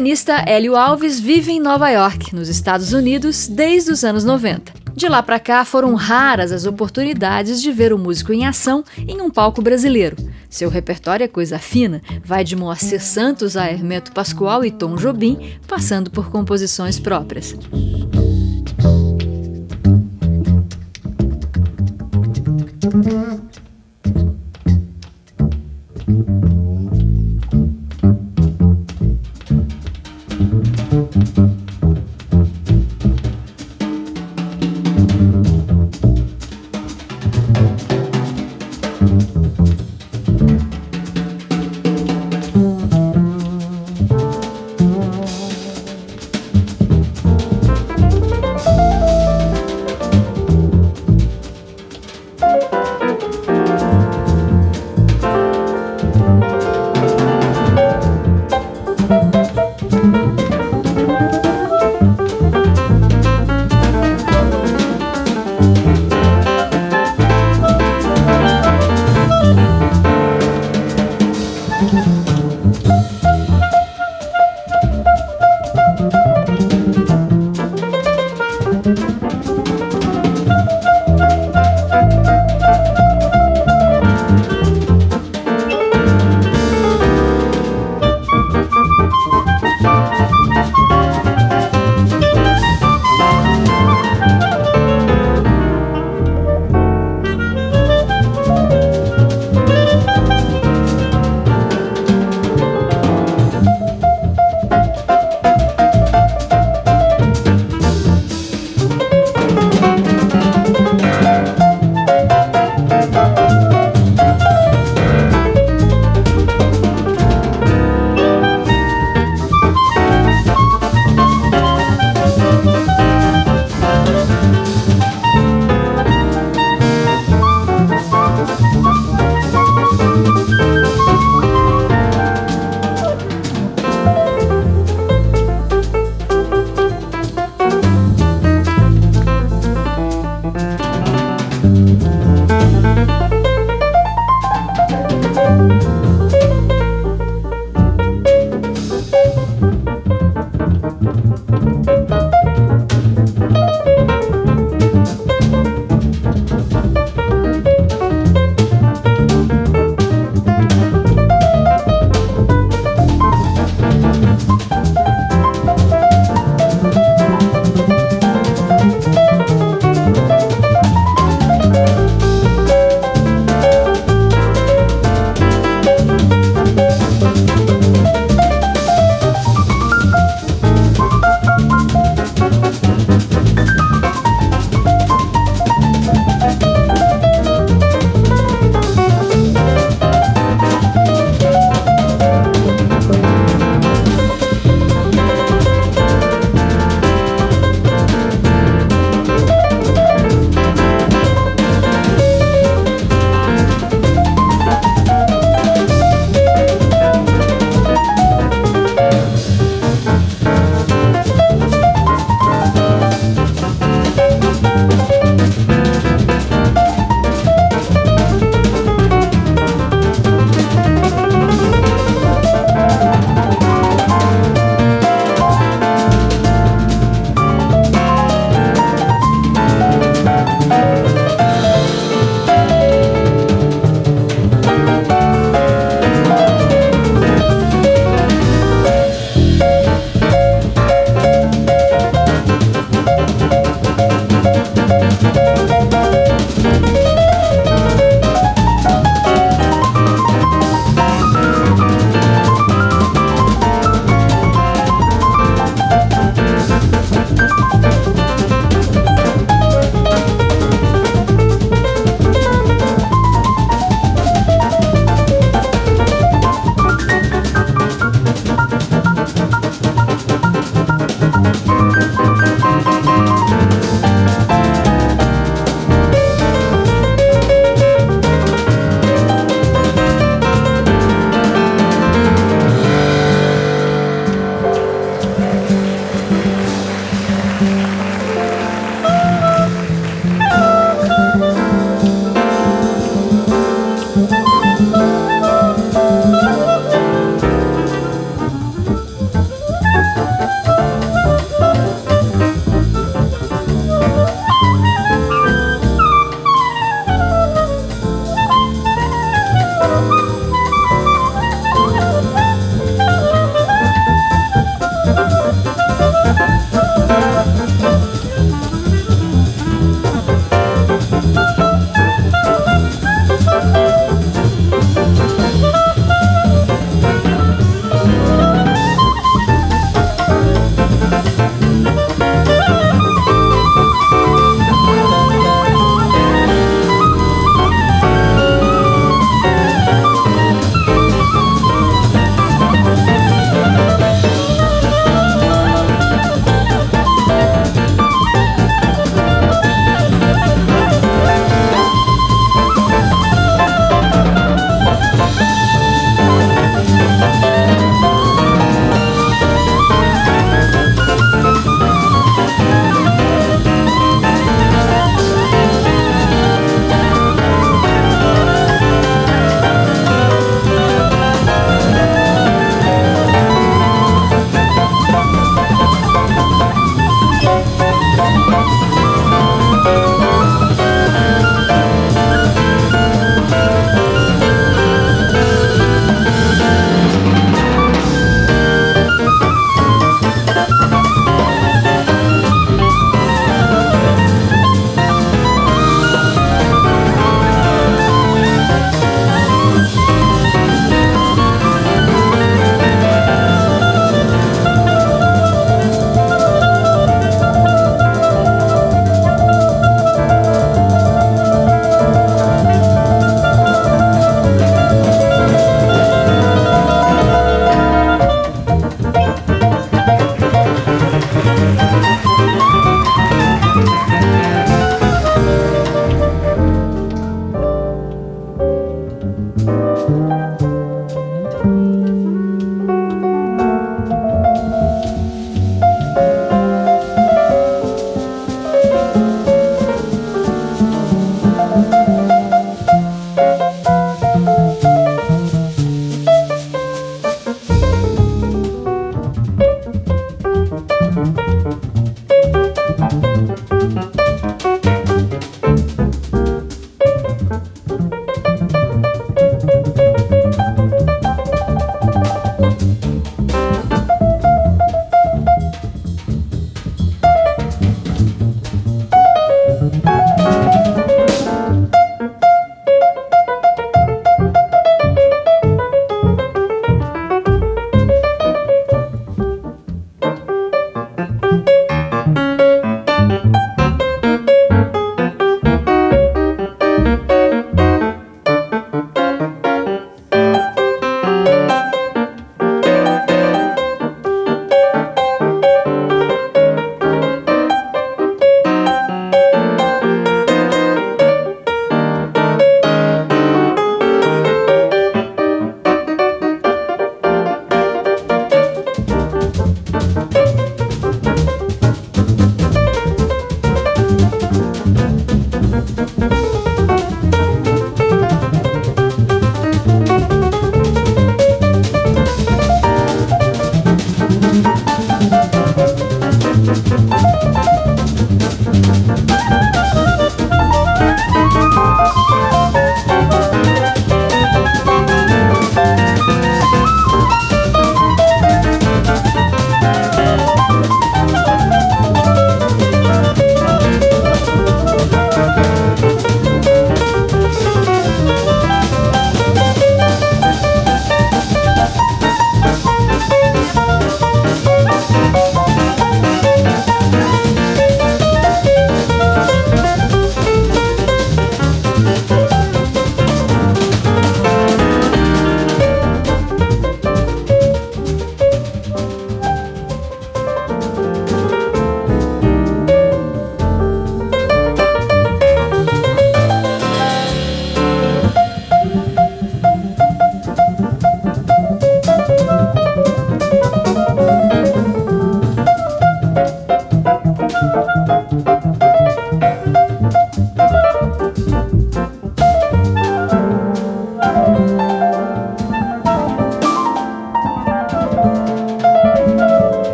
pianista Hélio Alves vive em Nova York, nos Estados Unidos, desde os anos 90. De lá para cá foram raras as oportunidades de ver o músico em ação em um palco brasileiro. Seu repertório é coisa fina, vai de Moacir Santos a Hermeto Pascoal e Tom Jobim, passando por composições próprias.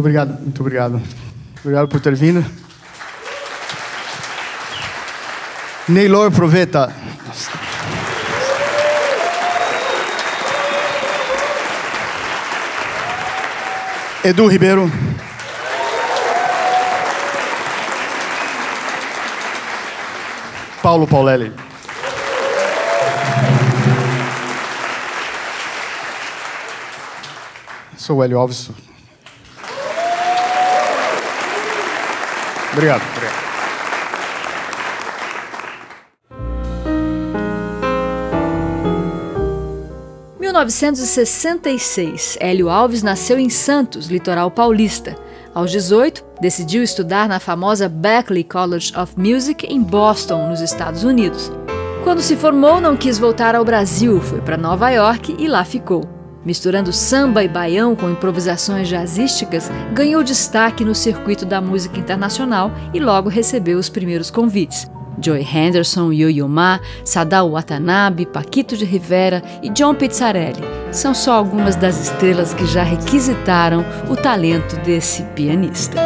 Muito obrigado, muito obrigado. Obrigado por ter vindo. Neylor Proveta. Edu Ribeiro. Paulo Paulelli. Sou o Hélio Alves. Obrigado. obrigado. Em 1966, Hélio Alves nasceu em Santos, litoral paulista. Aos 18, decidiu estudar na famosa Berklee College of Music em Boston, nos Estados Unidos. Quando se formou, não quis voltar ao Brasil, foi para Nova York e lá ficou. Misturando samba e baião com improvisações jazzísticas, ganhou destaque no circuito da música internacional e logo recebeu os primeiros convites. Joy Henderson, Yo-Yo Ma, Sadao Watanabe, Paquito de Rivera e John Pizzarelli são só algumas das estrelas que já requisitaram o talento desse pianista.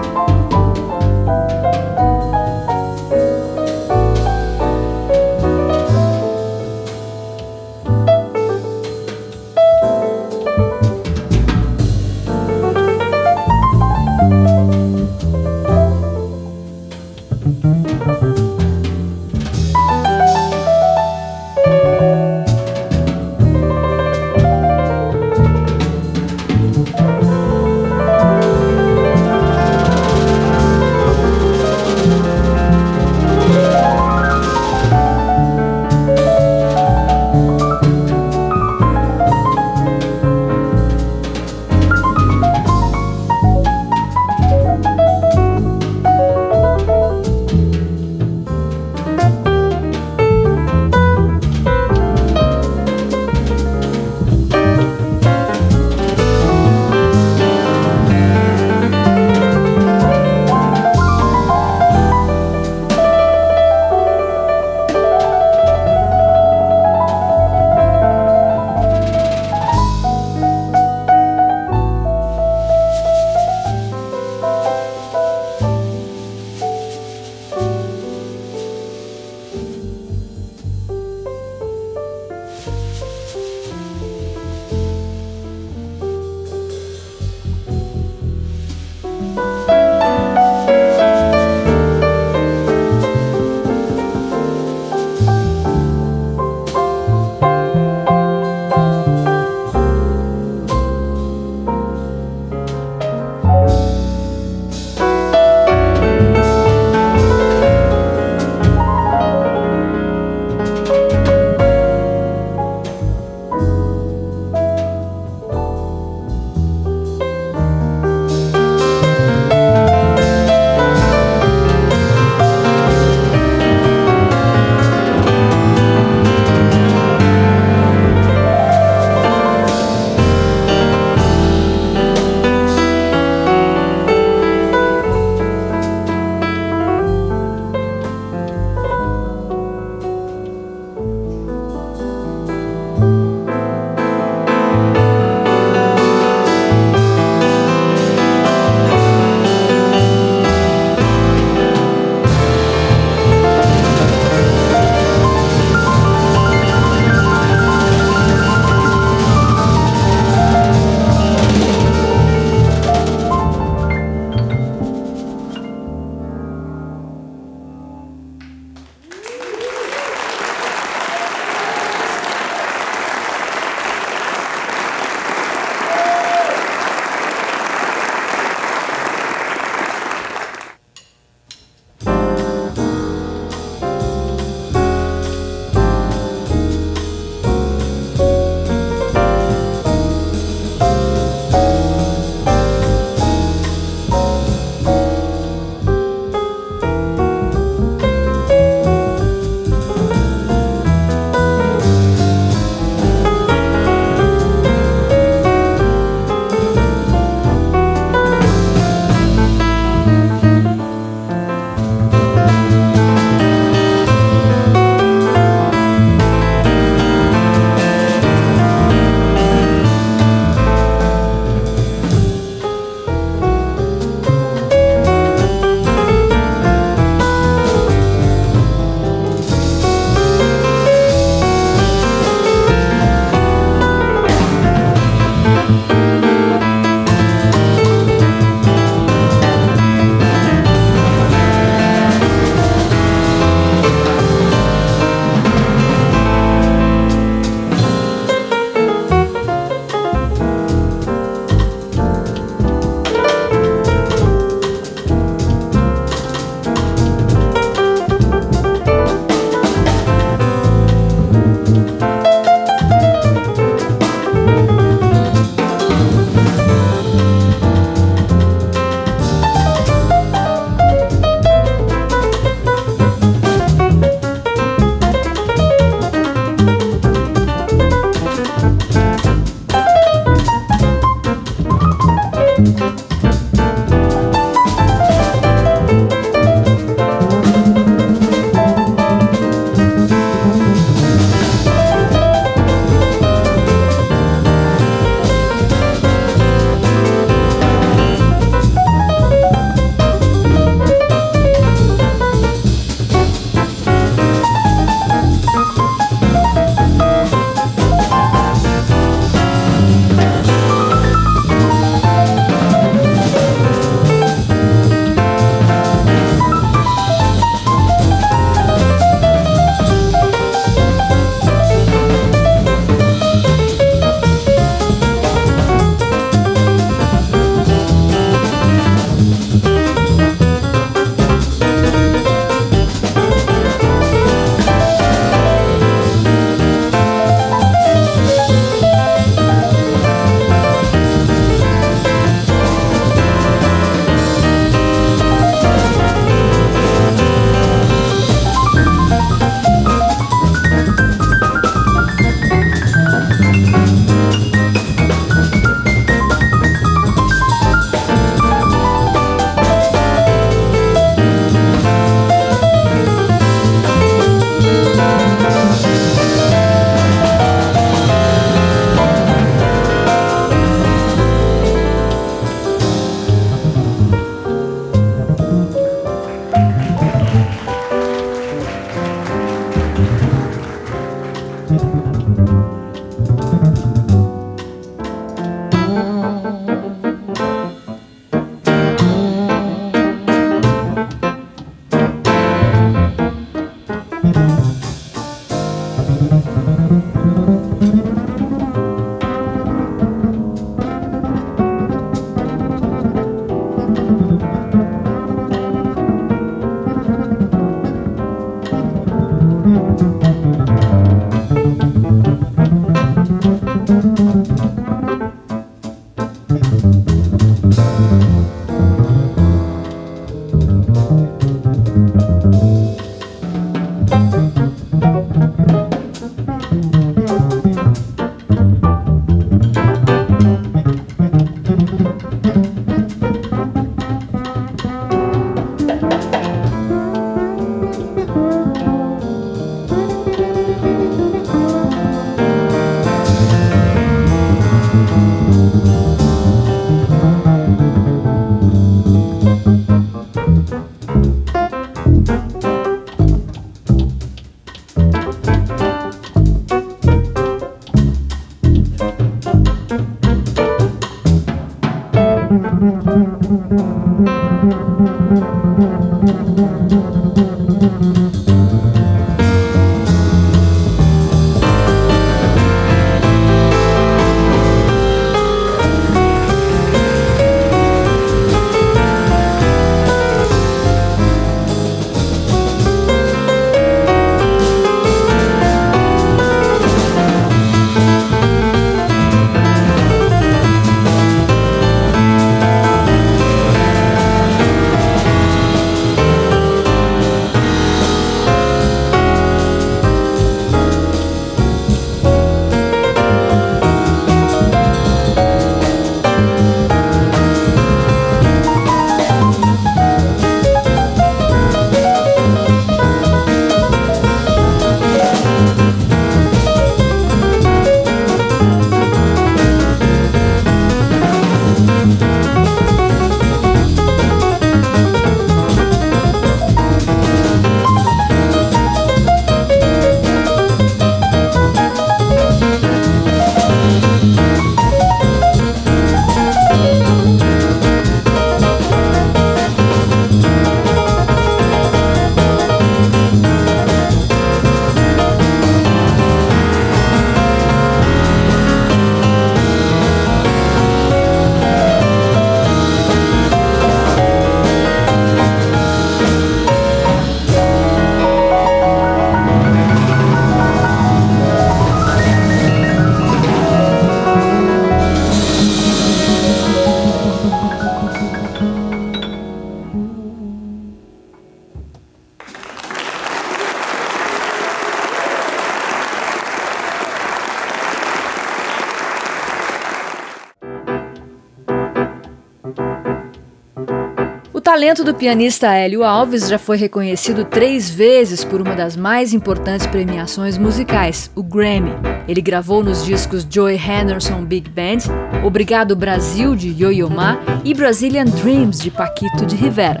Talento do pianista Hélio Alves já foi reconhecido três vezes por uma das mais importantes premiações musicais, o Grammy. Ele gravou nos discos Joy Henderson Big Band, Obrigado Brasil de Yo-Yo Ma e Brazilian Dreams de Paquito de Rivera.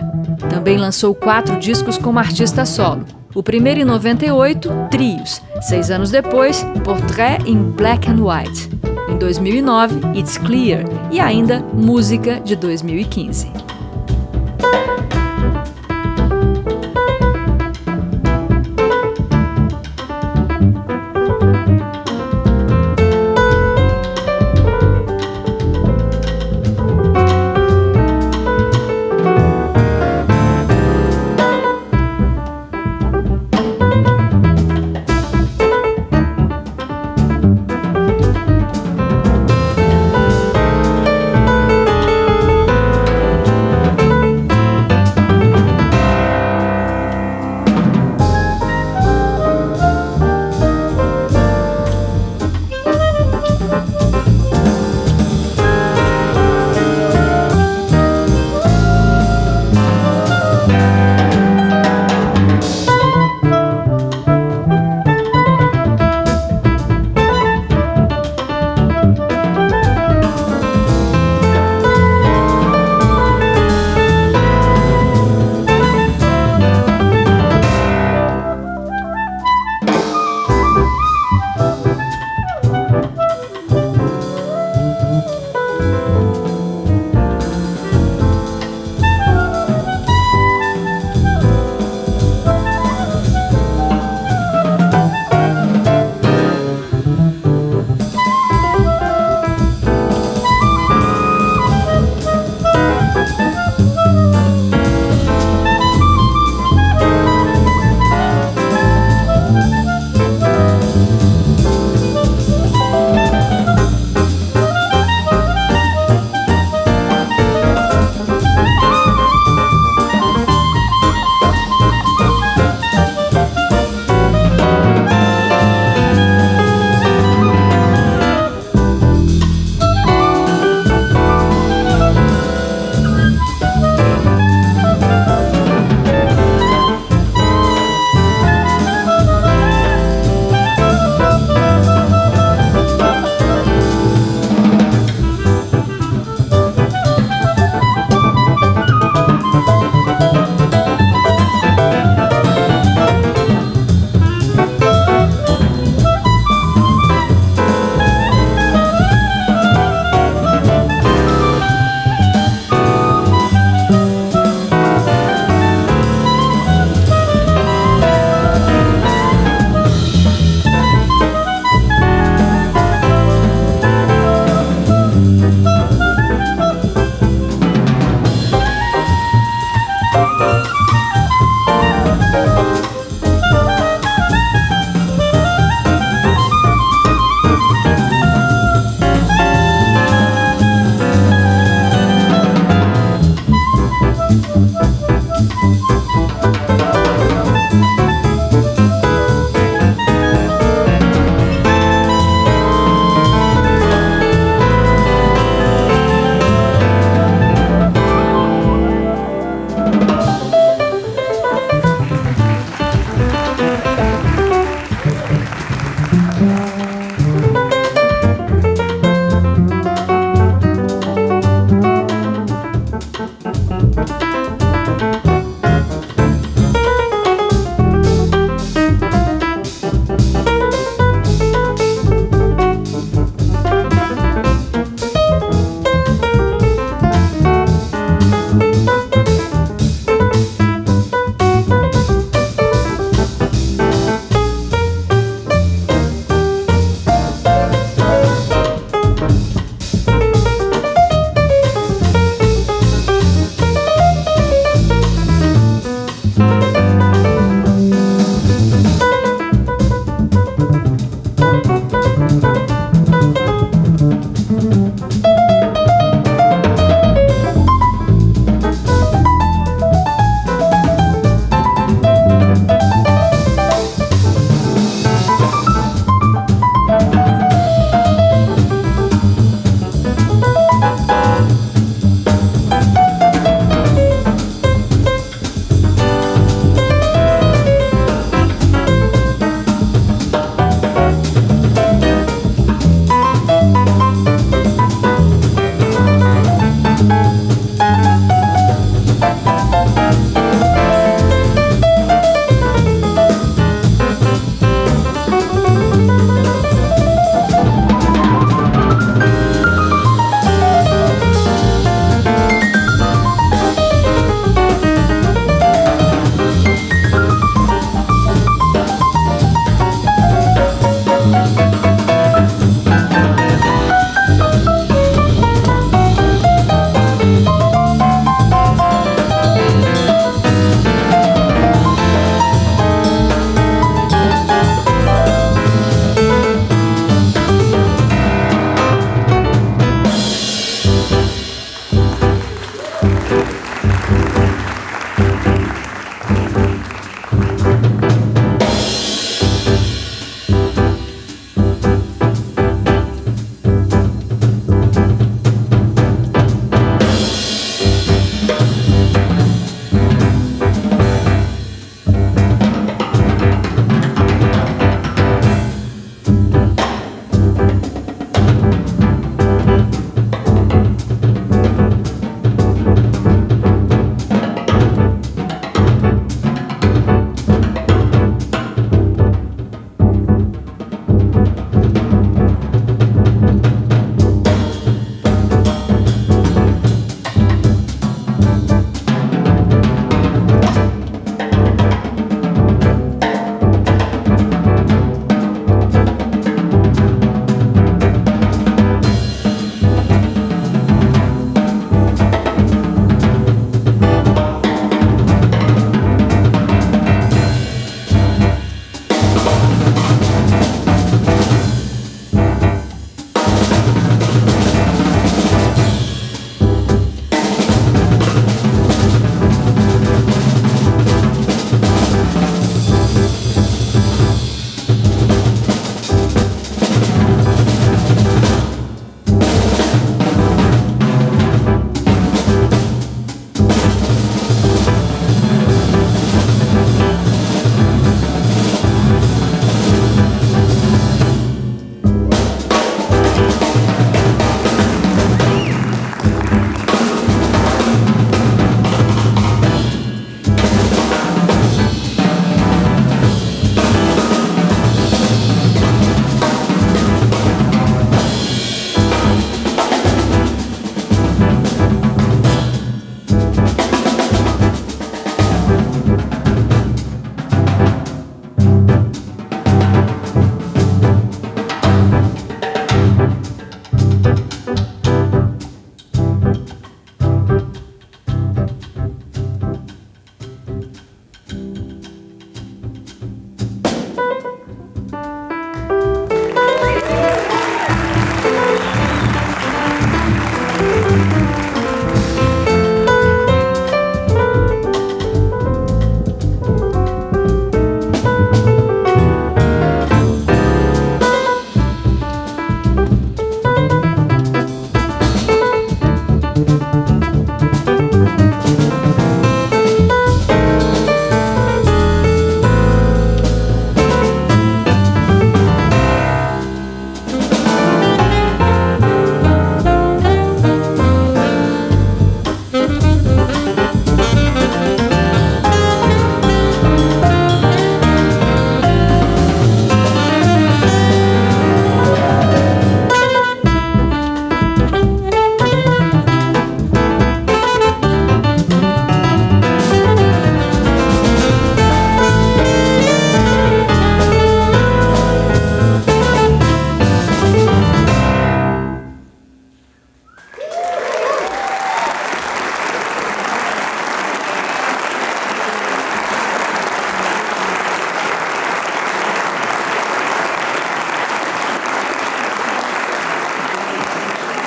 Também lançou quatro discos como artista solo. O primeiro em 98, Trios. Seis anos depois, Portrait in Black and White. Em 2009, It's Clear. E ainda Música de 2015.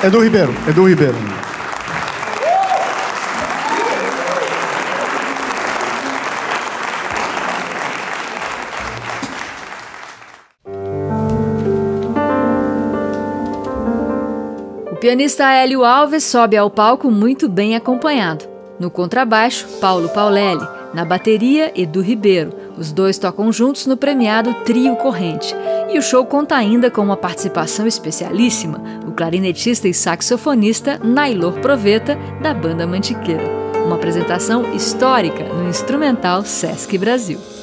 Edu Ribeiro. Edu Ribeiro. O pianista Hélio Alves sobe ao palco muito bem acompanhado. No contrabaixo, Paulo Paulelli. Na bateria, Edu Ribeiro. Os dois tocam juntos no premiado Trio Corrente. E o show conta ainda com uma participação especialíssima, clarinetista e saxofonista Nailor Proveta, da banda Mantiqueira. Uma apresentação histórica no instrumental Sesc Brasil.